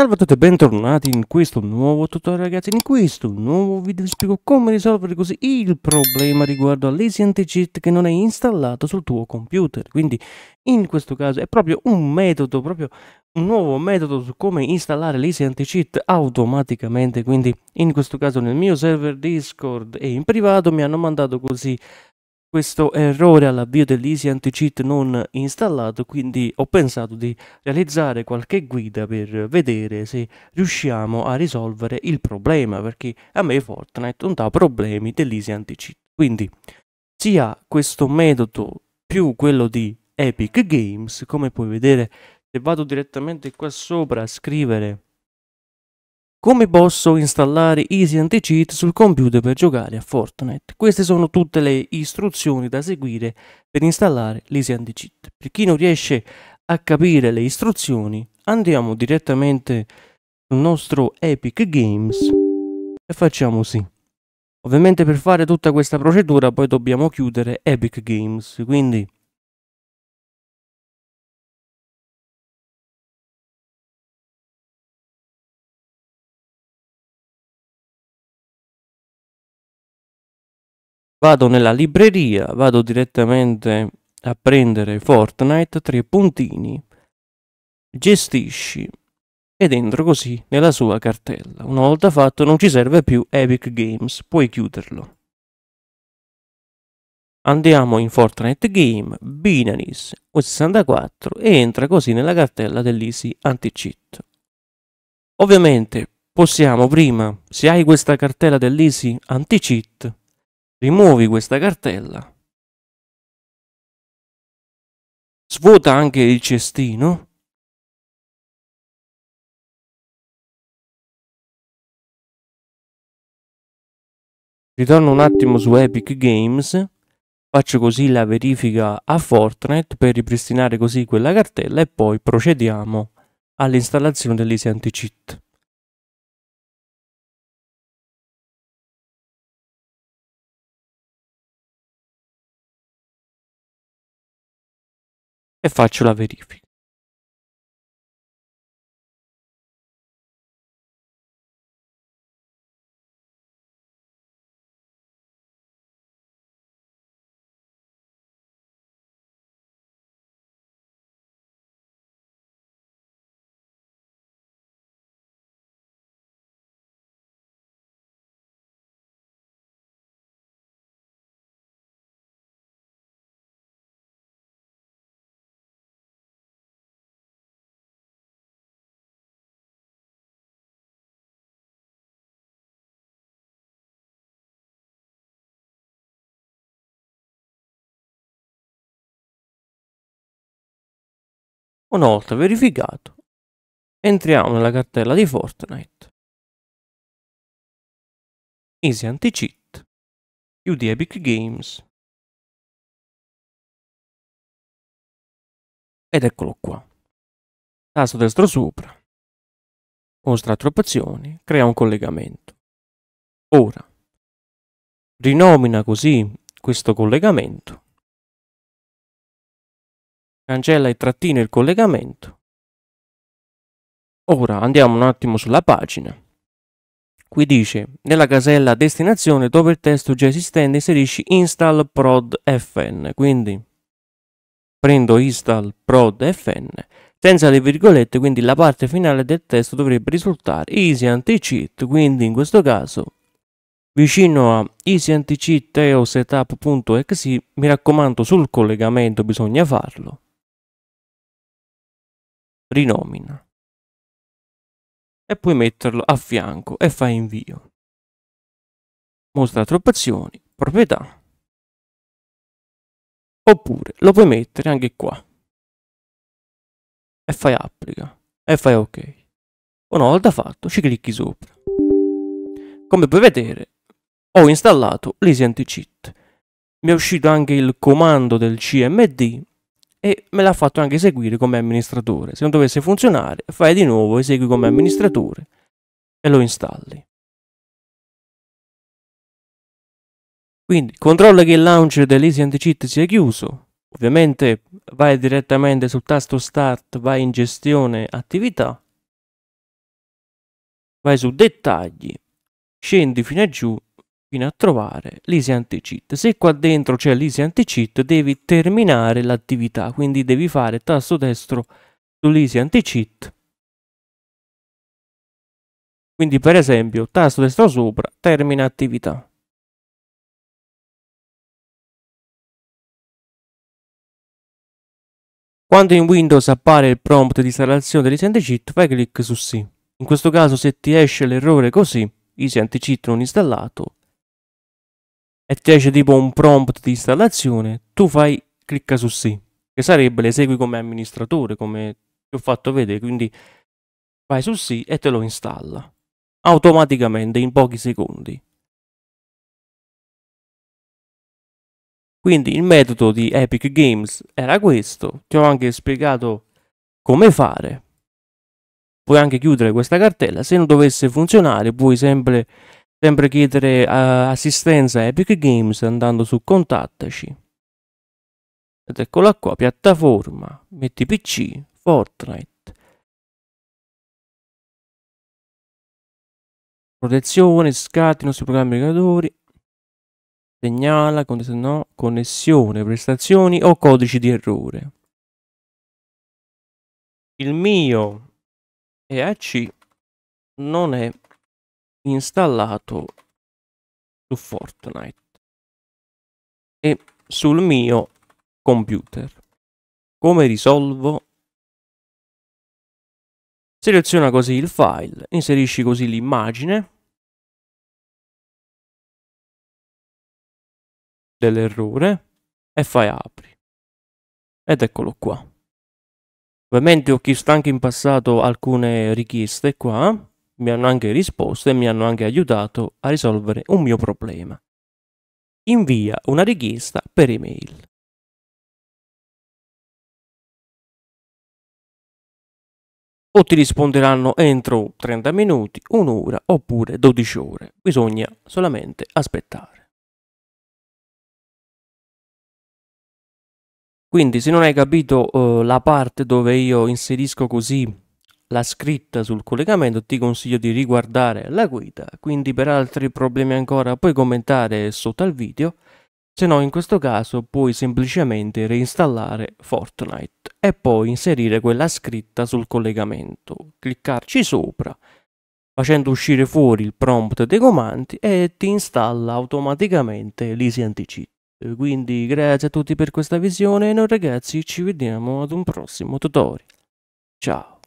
Salve a tutti e bentornati in questo nuovo tutorial ragazzi, in questo nuovo video vi spiego come risolvere così il problema riguardo all'Easy Anti-Cheat che non è installato sul tuo computer. Quindi in questo caso è proprio un metodo, proprio un nuovo metodo su come installare l'Easy Anti-Cheat automaticamente. Quindi in questo caso nel mio server Discord e in privato mi hanno mandato così questo errore all'avvio dell'Easy Anti-Cheat non installato, quindi ho pensato di realizzare qualche guida per vedere se riusciamo a risolvere il problema, perché a me Fortnite non dà problemi dell'Easy Anti-Cheat. Quindi sia questo metodo più quello di Epic Games, come puoi vedere se vado direttamente qua sopra a scrivere come posso installare Easy Anti-Cheat sul computer per giocare a Fortnite? Queste sono tutte le istruzioni da seguire per installare l'Easy Anti-Cheat. Per chi non riesce a capire le istruzioni, andiamo direttamente sul nostro Epic Games e facciamo sì. Ovviamente per fare tutta questa procedura poi dobbiamo chiudere Epic Games, quindi vado nella libreria, vado direttamente a prendere Fortnite, tre puntini, gestisci ed entro così nella sua cartella. Una volta fatto non ci serve più Epic Games, puoi chiuderlo. Andiamo in Fortnite Game, Binanis U64 e entra così nella cartella dell'Easy Anti-Cheat. Ovviamente possiamo prima, se hai questa cartella dell'Easy Anti-Cheat, rimuovi questa cartella, svuota anche il cestino, ritorno un attimo su Epic Games, faccio così la verifica a Fortnite per ripristinare così quella cartella e poi procediamo all'installazione dell'Easy Anti-Cheat. E faccio la verifica. Una volta verificato, entriamo nella cartella di Fortnite. Easy Anti-Cheat. Chiudi Epic Games. Ed eccolo qua. Tasto destro sopra. Mostra opzioni. Crea un collegamento. Ora. Rinomina così questo collegamento cancella e il collegamento. Ora andiamo un attimo sulla pagina. Qui dice, nella casella destinazione dove il testo già esistente inserisci install prod fn, quindi prendo install prod fn senza le virgolette, quindi la parte finale del testo dovrebbe risultare easy anti-cheat, quindi in questo caso vicino a easy anti-cheat o setup.exe mi raccomando sul collegamento bisogna farlo rinomina e puoi metterlo a fianco e fai invio. Mostra altre opzioni, proprietà. Oppure lo puoi mettere anche qua. E fai applica. E fai ok. Una volta fatto ci clicchi sopra. Come puoi vedere ho installato l'Easy Anti-Cheat. Mi è uscito anche il comando del CMD e me l'ha fatto anche eseguire come amministratore. Se non dovesse funzionare, fai di nuovo, esegui come amministratore e lo installi. Quindi controlla che il launcher dell'Easy Anti-Cheat sia chiuso. Ovviamente vai direttamente sul tasto Start, vai in gestione attività vai su dettagli, scendi fino a giù fino a trovare l'easy anti-cheat. Se qua dentro c'è l'easy anti-cheat devi terminare l'attività, quindi devi fare tasto destro sull'easy anti-cheat. Quindi per esempio tasto destro sopra, termina attività. Quando in Windows appare il prompt di installazione dell'easy anti-cheat fai clic su sì. In questo caso se ti esce l'errore così, easy anti-cheat non installato, e ti esce tipo un prompt di installazione, tu fai clicca su sì, che sarebbe l'esegui come amministratore, come ti ho fatto vedere, quindi vai su sì e te lo installa automaticamente in pochi secondi. Quindi il metodo di Epic Games era questo, ti ho anche spiegato come fare. Puoi anche chiudere questa cartella, se non dovesse funzionare puoi sempre sempre chiedere uh, assistenza a Epic Games andando su contattaci. Ed eccola qua, piattaforma, metti PC, Fortnite. Protezione, scatti i nostri programmi creatori. Segnala, no, connessione, prestazioni o codici di errore. Il mio EAC non è installato su Fortnite e sul mio computer. Come risolvo? Seleziona così il file, inserisci così l'immagine dell'errore e fai apri. Ed eccolo qua. Ovviamente ho chiesto anche in passato alcune richieste qua mi hanno anche risposto e mi hanno anche aiutato a risolvere un mio problema. Invia una richiesta per email. O ti risponderanno entro 30 minuti, un'ora oppure 12 ore. Bisogna solamente aspettare. Quindi se non hai capito uh, la parte dove io inserisco così la scritta sul collegamento ti consiglio di riguardare la guida quindi per altri problemi ancora puoi commentare sotto al video se no in questo caso puoi semplicemente reinstallare Fortnite e poi inserire quella scritta sul collegamento. Cliccarci sopra facendo uscire fuori il prompt dei comandi e ti installa automaticamente l'Easy Anti-Cheat. Quindi grazie a tutti per questa visione e noi ragazzi ci vediamo ad un prossimo tutorial. Ciao